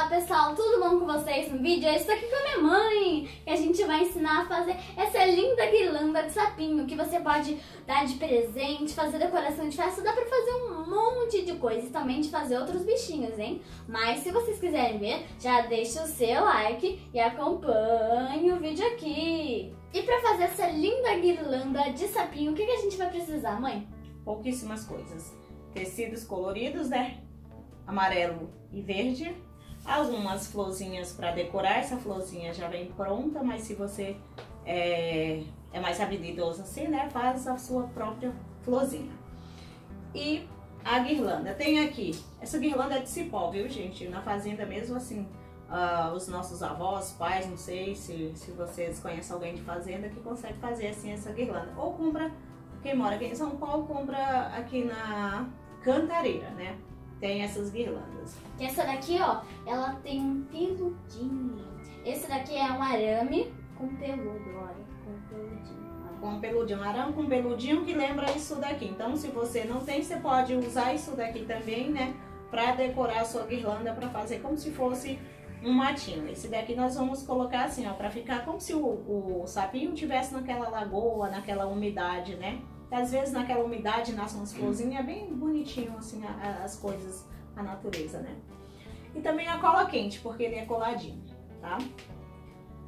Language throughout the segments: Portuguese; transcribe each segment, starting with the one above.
Olá pessoal, tudo bom com vocês? No vídeo eu estou aqui com a minha mãe que a gente vai ensinar a fazer essa linda guirlanda de sapinho que você pode dar de presente, fazer decoração de festa, dá pra fazer um monte de coisa e também de fazer outros bichinhos, hein? Mas se vocês quiserem ver, já deixa o seu like e acompanhe o vídeo aqui. E pra fazer essa linda guirlanda de sapinho, o que, que a gente vai precisar, mãe? Pouquíssimas coisas. Tecidos coloridos, né? Amarelo e verde algumas florzinhas para decorar. Essa florzinha já vem pronta, mas se você é, é mais habilidoso assim, né? Faz a sua própria florzinha. E a guirlanda. Tem aqui, essa guirlanda é de cipó, viu, gente? Na fazenda mesmo, assim, uh, os nossos avós, pais, não sei se, se vocês conhecem alguém de fazenda que consegue fazer assim essa guirlanda. Ou compra, quem mora aqui em São Paulo, compra aqui na Cantareira, né? Tem essas guirlandas. Essa daqui, ó, ela tem um peludinho. Esse daqui é um arame com peludo, olha, com peludinho. Com peludinho, um arame com peludinho que lembra isso daqui. Então, se você não tem, você pode usar isso daqui também, né? Pra decorar a sua guirlanda, pra fazer como se fosse um matinho. Esse daqui nós vamos colocar assim, ó, pra ficar como se o, o sapinho tivesse naquela lagoa, naquela umidade, né? Às vezes naquela umidade nascem umas florzinhas, é bem bonitinho assim a, a, as coisas, a natureza, né? E também a cola quente, porque ele é coladinho, tá?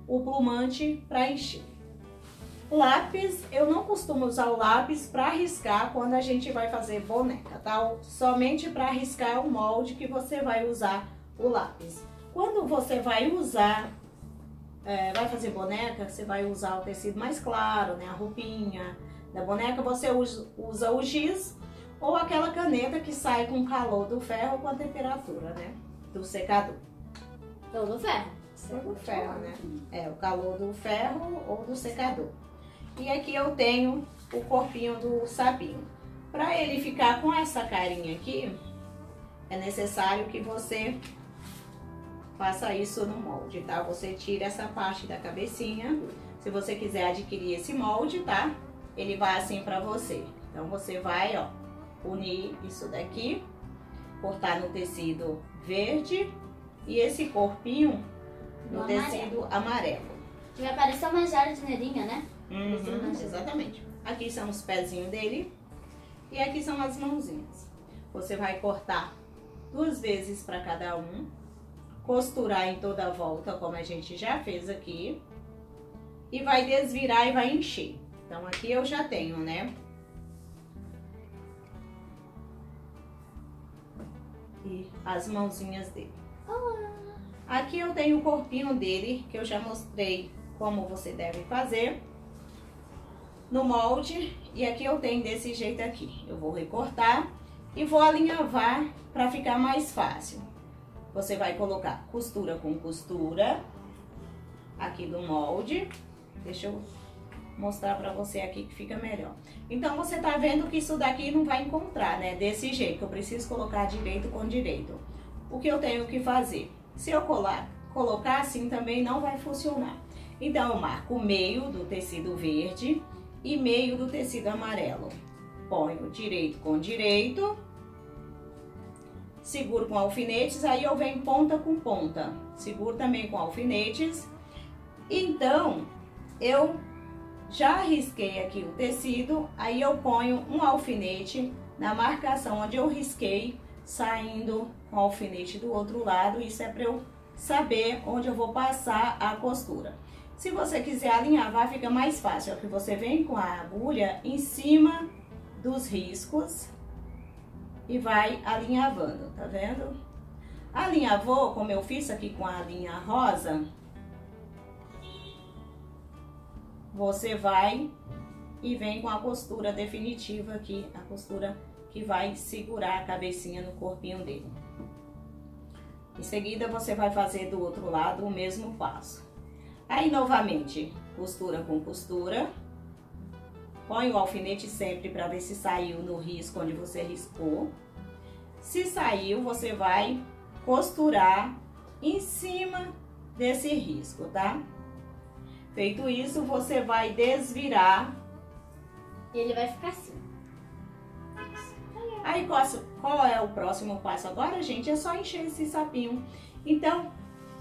O plumante para encher. Lápis, eu não costumo usar o lápis para riscar quando a gente vai fazer boneca, tá? Somente para riscar o molde que você vai usar o lápis. Quando você vai usar, é, vai fazer boneca, você vai usar o tecido mais claro, né? A roupinha, da boneca, você usa, usa o giz ou aquela caneta que sai com o calor do ferro com a temperatura, né? Do secador. Ou do ferro. Ou do ferro, né? É, o calor do ferro ou do secador. E aqui eu tenho o corpinho do sapinho. Para ele ficar com essa carinha aqui, é necessário que você faça isso no molde, tá? Você tira essa parte da cabecinha. Se você quiser adquirir esse molde, tá? Ele vai assim pra você. Então, você vai, ó, unir isso daqui, cortar no tecido verde e esse corpinho no, no tecido amarelo. amarelo. Que vai parecer uma jardineirinha, né? Uhum, exatamente. Aqui são os pezinhos dele e aqui são as mãozinhas. Você vai cortar duas vezes para cada um, costurar em toda a volta, como a gente já fez aqui, e vai desvirar e vai encher. Então, aqui eu já tenho, né? E as mãozinhas dele. Aqui eu tenho o corpinho dele, que eu já mostrei como você deve fazer no molde. E aqui eu tenho desse jeito aqui. Eu vou recortar e vou alinhavar para ficar mais fácil. Você vai colocar costura com costura aqui do molde. Deixa eu mostrar pra você aqui que fica melhor. Então, você tá vendo que isso daqui não vai encontrar, né? Desse jeito, eu preciso colocar direito com direito. O que eu tenho que fazer? Se eu colar, colocar assim também não vai funcionar. Então, eu marco meio do tecido verde e meio do tecido amarelo. Ponho direito com direito, seguro com alfinetes, aí eu venho ponta com ponta. Seguro também com alfinetes. Então, eu já risquei aqui o tecido, aí eu ponho um alfinete na marcação onde eu risquei, saindo com o alfinete do outro lado. Isso é para eu saber onde eu vou passar a costura. Se você quiser alinhavar, fica mais fácil, é que você vem com a agulha em cima dos riscos e vai alinhavando, tá vendo? Alinhavou, como eu fiz aqui com a linha rosa, você vai e vem com a costura definitiva aqui, a costura que vai segurar a cabecinha no corpinho dele. Em seguida, você vai fazer do outro lado o mesmo passo. Aí, novamente, costura com costura. Põe o alfinete sempre para ver se saiu no risco onde você riscou. Se saiu, você vai costurar em cima desse risco, tá? Feito isso, você vai desvirar. E ele vai ficar assim. Aí, qual é o próximo passo agora, gente? É só encher esse sapinho. Então,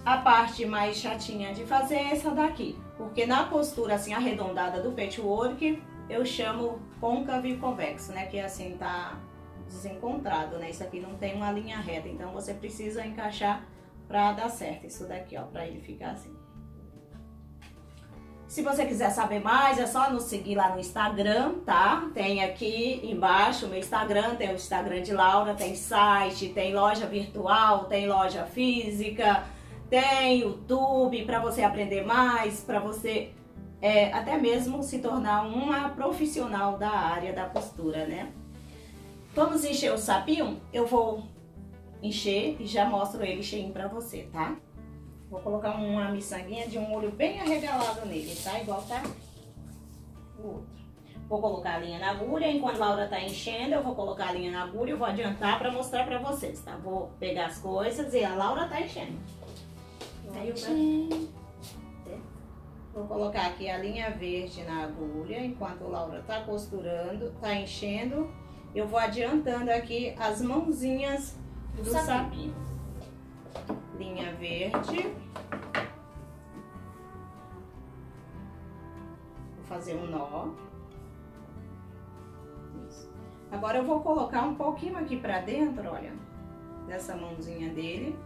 a parte mais chatinha de fazer é essa daqui. Porque na postura assim arredondada do patchwork, eu chamo côncavo e convexo, né? Que assim tá desencontrado, né? Isso aqui não tem uma linha reta, então você precisa encaixar pra dar certo isso daqui, ó, pra ele ficar assim. Se você quiser saber mais, é só nos seguir lá no Instagram, tá? Tem aqui embaixo o meu Instagram, tem o Instagram de Laura, tem site, tem loja virtual, tem loja física, tem YouTube para você aprender mais, para você é, até mesmo se tornar uma profissional da área da costura, né? Vamos encher o sapinho? Eu vou encher e já mostro ele cheinho para você, tá? Vou colocar uma miçanguinha de um olho bem arregalado nele, tá? Igual tá o outro. Vou colocar a linha na agulha, enquanto a Laura tá enchendo, eu vou colocar a linha na agulha, eu vou adiantar pra mostrar pra vocês, tá? Vou pegar as coisas e a Laura tá enchendo. Aí eu vou colocar aqui a linha verde na agulha, enquanto a Laura tá costurando, tá enchendo. Eu vou adiantando aqui as mãozinhas do, do sapinho. sapinho linha verde. Vou fazer um nó. Isso. Agora eu vou colocar um pouquinho aqui pra dentro, olha, dessa mãozinha dele.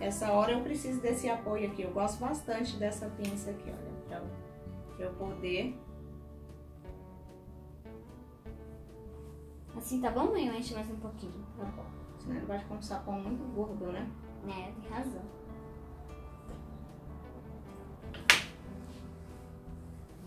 Essa hora eu preciso desse apoio aqui, eu gosto bastante dessa pinça aqui, olha, pra eu poder Assim tá bom, mãe? Eu mais um pouquinho. Tá bom. Senão ele vai ficar um sapão muito gordo, né? É, tem razão.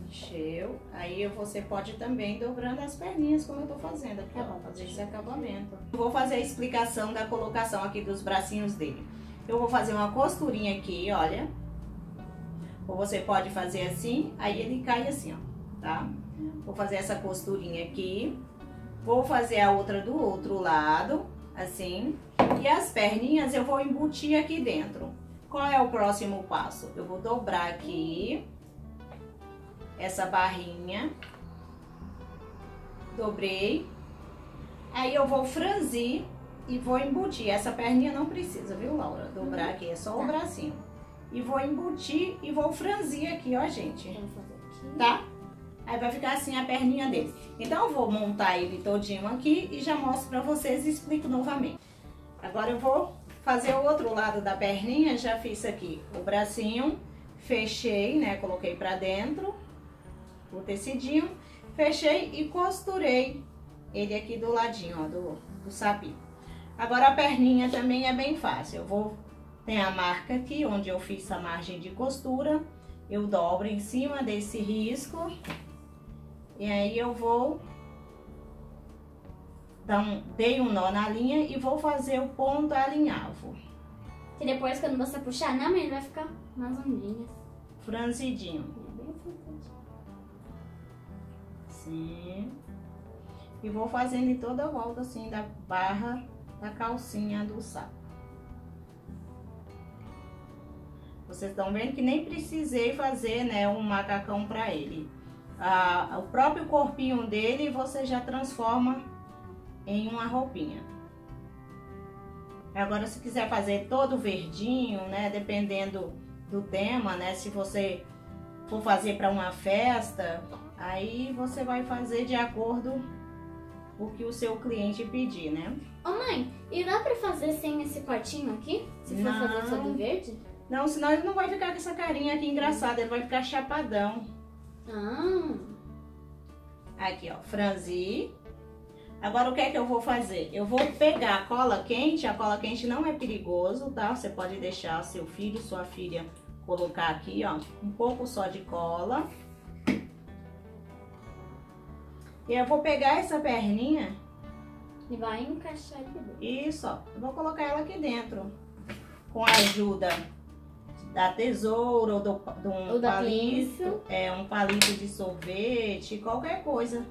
Encheu. Aí você pode também dobrando as perninhas, como eu tô fazendo aqui, tá ó, fazer esse acabamento. Vou fazer a explicação da colocação aqui dos bracinhos dele. Eu vou fazer uma costurinha aqui, olha. Ou você pode fazer assim, aí ele cai assim, ó, tá? Vou fazer essa costurinha aqui. Vou fazer a outra do outro lado, assim. E as perninhas eu vou embutir aqui dentro. Qual é o próximo passo? Eu vou dobrar aqui essa barrinha. Dobrei. Aí eu vou franzir e vou embutir. Essa perninha não precisa, viu, Laura? Dobrar aqui, é só o tá. bracinho. E vou embutir e vou franzir aqui, ó, gente. Tá? Aí vai ficar assim a perninha dele. Então eu vou montar ele todinho aqui e já mostro pra vocês e explico novamente. Agora eu vou fazer o outro lado da perninha, já fiz aqui o bracinho, fechei, né, coloquei pra dentro o tecidinho, fechei e costurei ele aqui do ladinho, ó, do, do sapinho. Agora a perninha também é bem fácil, eu vou, tem a marca aqui onde eu fiz a margem de costura, eu dobro em cima desse risco e aí eu vou dar um, dei um nó na linha e vou fazer o ponto alinhavo. E depois quando você puxar na mãe, ele vai ficar nas ondinhas. Franzidinho. É bem franzidinho. Sim. E vou fazendo em toda a volta assim da barra da calcinha do saco. Vocês estão vendo que nem precisei fazer, né, um macacão pra ele a, o próprio corpinho dele você já transforma em uma roupinha. Agora, se quiser fazer todo verdinho, né, dependendo do tema, né, se você for fazer para uma festa, aí você vai fazer de acordo o que o seu cliente pedir, né? Ô mãe, e dá pra fazer sem esse cortinho aqui? Se for não, fazer todo verde? Não, senão ele não vai ficar com essa carinha aqui engraçada, ele vai ficar chapadão. Ah. Aqui, ó, franzi. Agora, o que é que eu vou fazer? Eu vou pegar a cola quente, a cola quente não é perigoso, tá? Você pode deixar seu filho, sua filha colocar aqui, ó, um pouco só de cola. E eu vou pegar essa perninha... E vai encaixar aqui dentro. Isso, ó. Eu vou colocar ela aqui dentro. Com a ajuda da tesoura ou do, do um ou palito, é um palito de sorvete, qualquer coisa.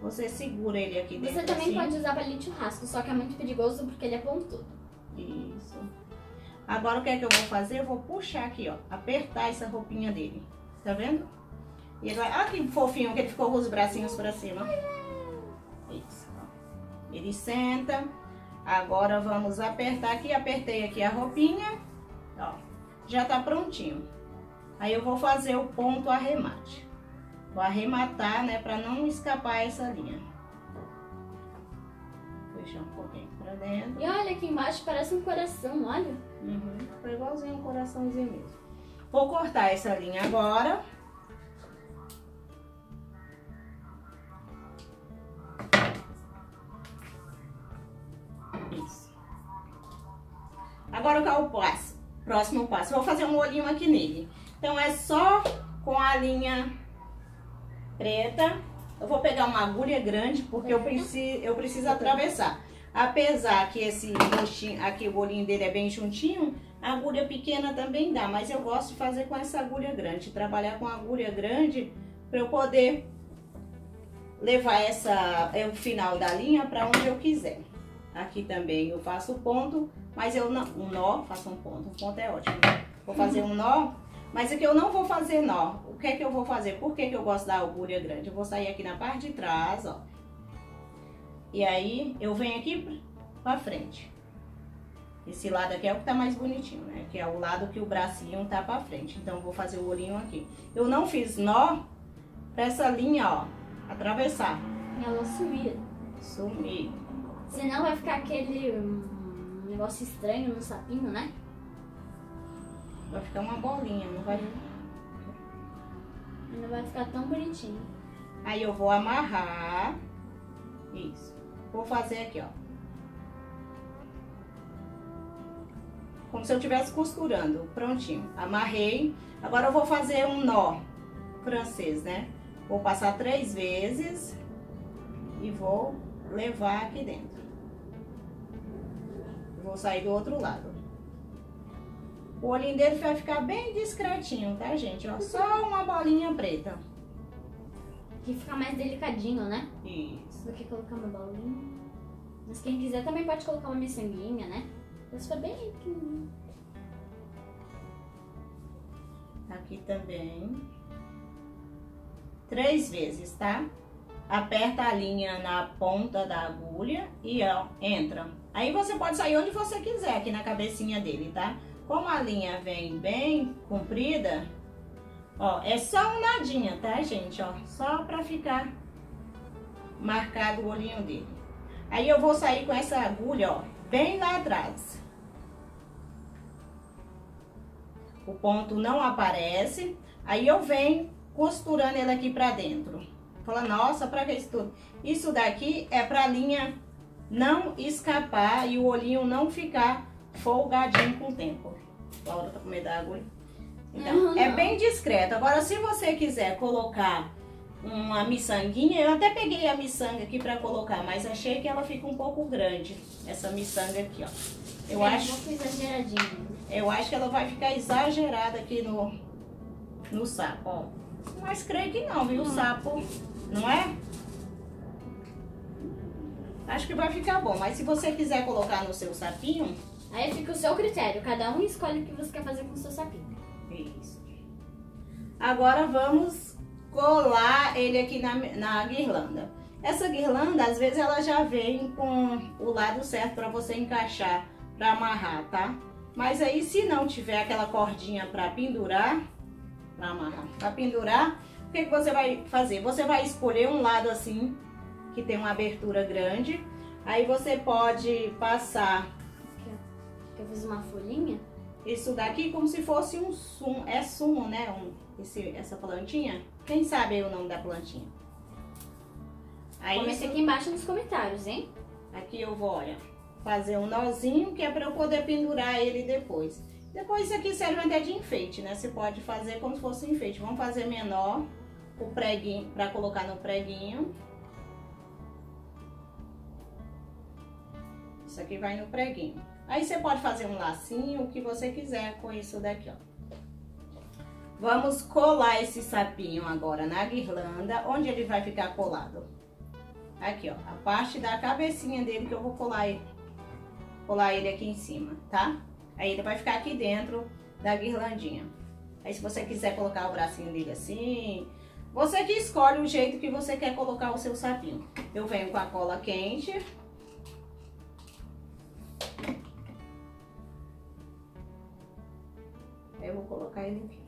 Você segura ele aqui dentro. Você também assim. pode usar palito de churrasco, só que é muito perigoso porque ele é pontudo. Isso. Agora o que é que eu vou fazer? Eu vou puxar aqui, ó, apertar essa roupinha dele. Tá vendo? E ele vai, olha que fofinho que ele ficou com os bracinhos pra cima. Isso. Ele senta. Agora vamos apertar aqui, apertei aqui a roupinha, ó, já tá prontinho. Aí eu vou fazer o ponto arremate. Vou arrematar, né, pra não escapar essa linha. Deixar um pouquinho pra dentro. E olha aqui embaixo, parece um coração, olha. Uhum, foi igualzinho um coraçãozinho mesmo. Vou cortar essa linha agora. Isso. Agora qual o passo? Próximo passo. Vou fazer um olhinho aqui nele. Então é só com a linha preta. Eu vou pegar uma agulha grande porque eu preciso, eu preciso atravessar. Apesar que esse roxinho, aqui o olhinho dele é bem juntinho, a agulha pequena também dá, mas eu gosto de fazer com essa agulha grande, trabalhar com agulha grande para eu poder levar essa, é o final da linha para onde eu quiser. Aqui também eu faço ponto, mas eu não, um nó, faço um ponto, um ponto é ótimo. Vou fazer um nó, mas aqui eu não vou fazer nó. O que é que eu vou fazer? Por que, que eu gosto da agulha grande? Eu vou sair aqui na parte de trás, ó. E aí eu venho aqui pra frente. Esse lado aqui é o que tá mais bonitinho, né? Que é o lado que o bracinho tá pra frente. Então eu vou fazer o olhinho aqui. Eu não fiz nó pra essa linha, ó, atravessar. Ela sumir. Sumir. Senão vai ficar aquele hum, negócio estranho no sapinho, né? Vai ficar uma bolinha, não vai... Não vai ficar tão bonitinho. Aí eu vou amarrar. Isso. Vou fazer aqui, ó. Como se eu estivesse costurando. Prontinho. Amarrei. Agora eu vou fazer um nó francês, né? Vou passar três vezes e vou levar aqui dentro. Vou sair do outro lado. O olhinho dele vai ficar bem discretinho, tá, gente? Ó, só uma bolinha preta. Que fica mais delicadinho, né? Isso. Do que colocar uma bolinha. Mas quem quiser também pode colocar uma miçanguinha, né? Mas foi bem pequenininho. Aqui também. Três vezes, tá? Aperta a linha na ponta da agulha e ó, entra. Aí você pode sair onde você quiser, aqui na cabecinha dele, tá? Como a linha vem bem comprida, ó, é só um nadinha, tá, gente? Ó, só pra ficar marcado o olhinho dele. Aí eu vou sair com essa agulha, ó, bem lá atrás. O ponto não aparece. Aí eu venho costurando ele aqui pra dentro. Fala, nossa, pra que isso tudo? Isso daqui é pra linha não escapar e o olhinho não ficar folgadinho com o tempo. A Laura tá com medo da água. Então, Uhum. é bem discreto. Agora, se você quiser colocar uma miçanguinha, eu até peguei a miçanga aqui pra colocar, mas achei que ela fica um pouco grande, essa miçanga aqui, ó. Eu é acho... um. Eu acho que ela vai ficar exagerada aqui no, no sapo, ó. Mas creio que não, viu? O sapo, não é? Acho que vai ficar bom. Mas se você quiser colocar no seu sapinho, Aí fica o seu critério. Cada um escolhe o que você quer fazer com o seu sapinho. isso. Agora vamos colar ele aqui na, na guirlanda. Essa guirlanda, às vezes, ela já vem com o lado certo para você encaixar, para amarrar, tá? Mas aí, se não tiver aquela cordinha para pendurar, para para pendurar, o que, que você vai fazer? Você vai escolher um lado assim, que tem uma abertura grande. Aí você pode passar. Eu fiz uma folhinha. isso daqui como se fosse um sumo, é sumo, né? Um, esse, essa plantinha. Quem sabe aí o nome da plantinha? Aí Comenta isso- aqui embaixo nos comentários, hein? aqui eu vou, olha, fazer um nozinho que é para eu poder pendurar ele depois. Depois isso aqui serve até de enfeite, né? Você pode fazer como se fosse um enfeite. Vamos fazer menor o preguinho para colocar no preguinho. Isso aqui vai no preguinho. Aí você pode fazer um lacinho, o que você quiser com isso daqui, ó. Vamos colar esse sapinho agora na guirlanda, onde ele vai ficar colado. Aqui, ó, a parte da cabecinha dele que eu vou colar ele, colar ele aqui em cima, tá? Aí ele vai ficar aqui dentro da guirlandinha. Aí se você quiser colocar o bracinho dele assim, você que escolhe o jeito que você quer colocar o seu sapinho. Eu venho com a cola quente. Eu vou colocar ele aqui.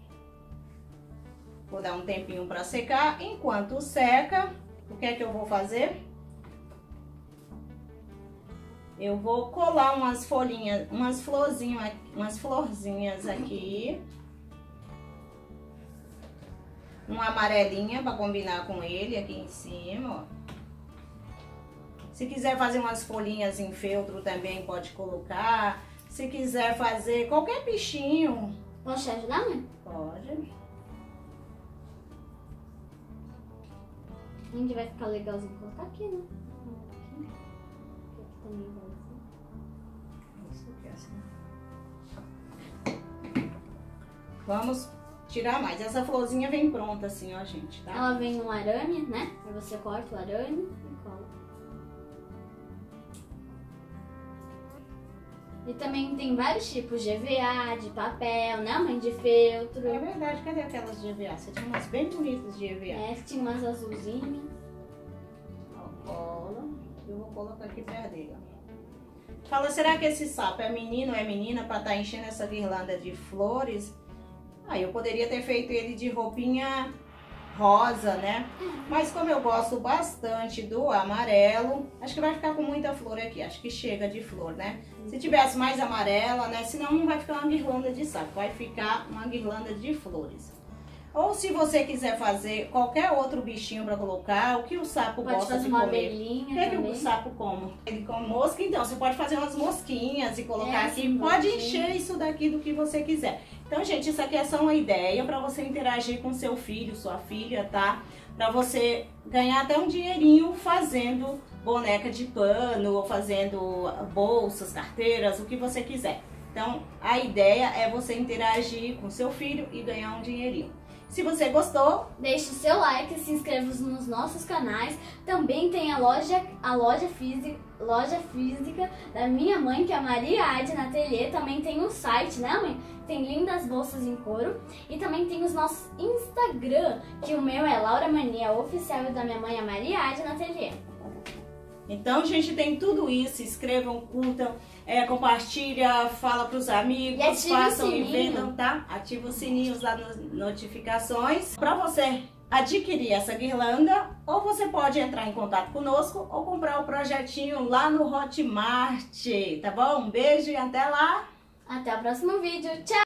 Vou dar um tempinho para secar. Enquanto seca, o que é que eu vou fazer? Eu vou colar umas folhinhas, umas florzinhas, umas florzinhas aqui. Uma amarelinha para combinar com ele aqui em cima, ó. Se quiser fazer umas folhinhas em feltro também pode colocar. Se quiser fazer qualquer bichinho. Posso te ajudar, mãe? Pode. Onde vai ficar legalzinho colocar aqui, né? Aqui. Aqui também vai Vamos tirar mais. Essa florzinha vem pronta assim, ó, gente, tá? Ela vem no arame, né? Aí você corta o arame e cola. E também tem vários tipos de EVA, de papel, né, mãe? De feltro. É verdade, cadê aquelas de EVA? Você tinha umas bem bonitas de EVA. É, tinha umas azulzinhas. Ó, cola. Eu vou colocar aqui perto dele, ó. Fala, será que esse sapo é menino ou é menina pra estar enchendo essa guirlanda de flores? Aí eu poderia ter feito ele de roupinha rosa, né? Mas como eu gosto bastante do amarelo, acho que vai ficar com muita flor aqui. Acho que chega de flor, né? Se tivesse mais amarela, né? Senão não vai ficar uma guirlanda de sapo, vai ficar uma guirlanda de flores. Ou se você quiser fazer qualquer outro bichinho para colocar, o que o sapo Pode gosta fazer de uma comer. abelhinha O que, é que o sapo come? Ele come mosca, então você pode fazer umas mosquinhas e colocar É, aqui. Pode encher isso daqui do que você quiser. Então, gente, isso aqui é só uma ideia para você interagir com seu filho, sua filha, tá? Para você ganhar até um dinheirinho fazendo boneca de pano, ou fazendo bolsas, carteiras, o que você quiser. Então, a ideia é você interagir com seu filho e ganhar um dinheirinho. Se você gostou, Deixe o seu like, se inscreva nos nossos canais. Também tem a loja, a loja física, loja física da minha mãe, que é a Maria Ade na Ateliê. Também tem um site, né, mãe? Tem lindas bolsas em couro. E também tem os nossos Instagram, que o meu é Laura Mania Oficial e da minha mãe é Maria Ade na Ateliê. Então, gente, tem tudo isso. Inscrevam, curtam, é, compartilha, fala pros amigos, E ativa o façam e vendam, tá? Ativa os sininhos lá nas notificações. Pra você adquirir essa guirlanda, ou você pode entrar em contato conosco ou comprar o projetinho lá no Hotmart, tá bom? Um beijo e até lá! Até o próximo vídeo. Tchau!